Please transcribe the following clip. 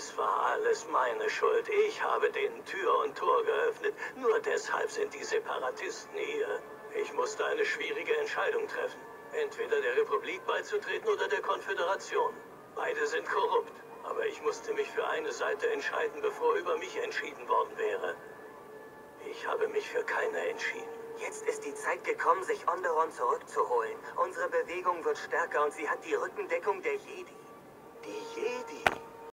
Es war alles meine Schuld. Ich habe denen Tür und Tor geöffnet. Nur deshalb sind die Separatisten hier. Ich musste eine schwierige Entscheidung treffen. Entweder der Republik beizutreten oder der Konföderation. Beide sind korrupt. Aber ich musste mich für eine Seite entscheiden, bevor über mich entschieden worden wäre. Ich habe mich für keine entschieden. Jetzt ist die Zeit gekommen, sich Onderon zurückzuholen. Unsere Bewegung wird stärker und sie hat die Rückendeckung der Jedi. Jedi.